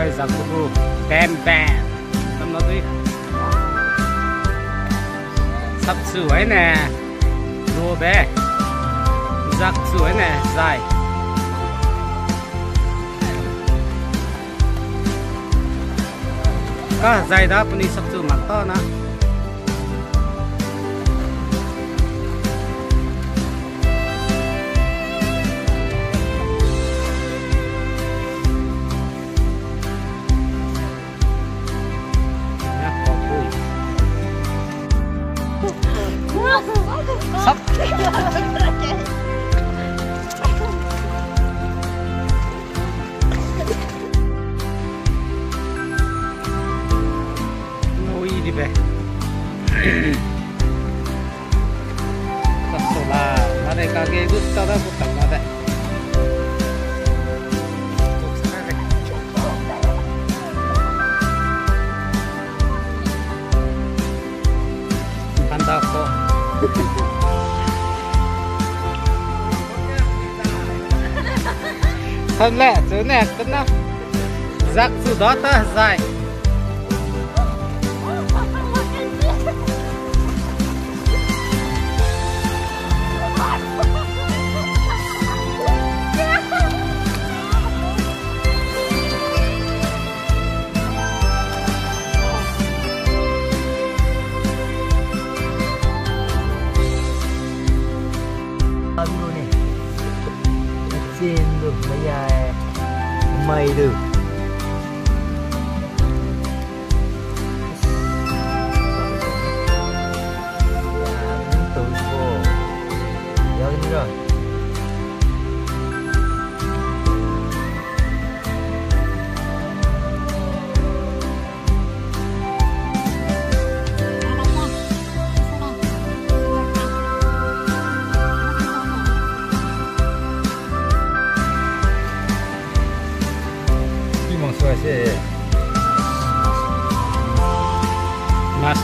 đây rằng cô bam bèn tâm nó đi sắp sửa nè rùa bé giặc sửa nè, dài. Có dài đó bên đi sắp sửa mặt to nữa up. no easy back. That's so loud. Mother Kage Gutta, Gutta, Mother. Wonderful. Thân lẹ chứ nè tân nào giặc sự đó ta dài Maidu.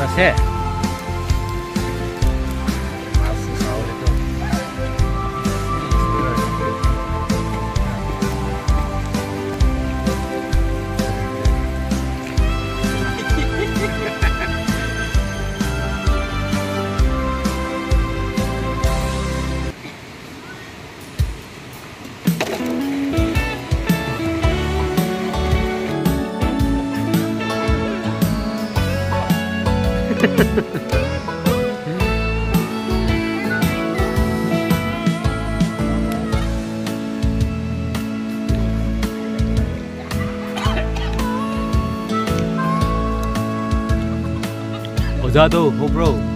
ませ Zado, oh bro.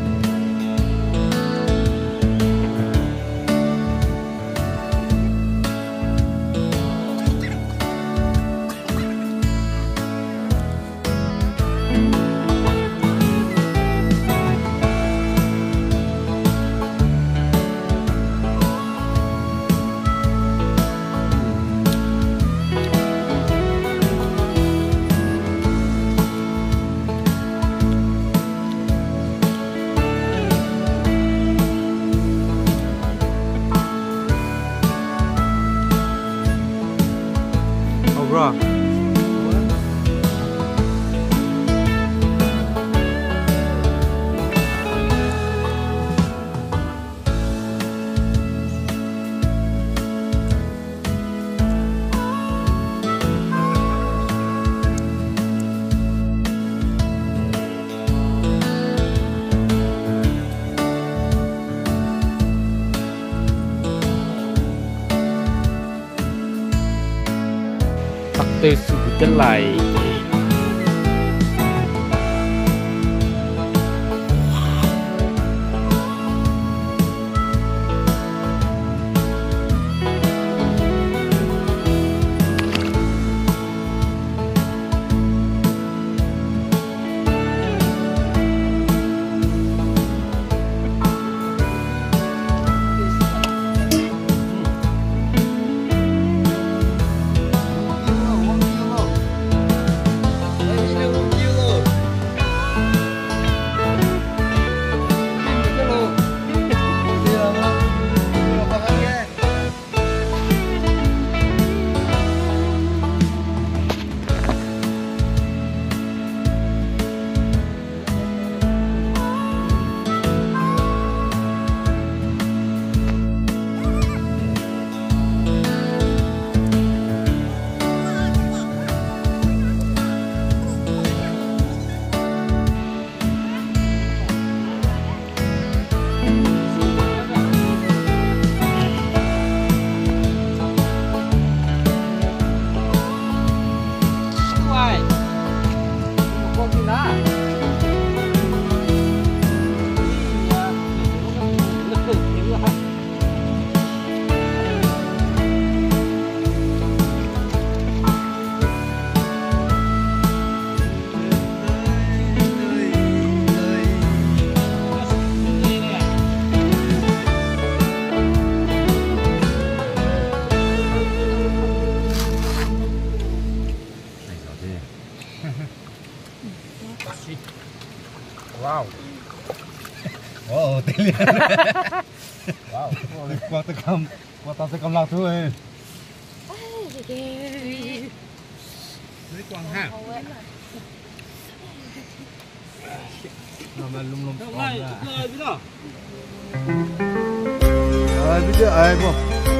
rock. praktek suku kedelai Wow. Wow, teli. wow. Quá tơ cầm, quá tơ cầm lạc thôi. Lấy quăng ha. Nó mà lum lum. Rồi, bây giờ. Rồi, bây giờ ai không?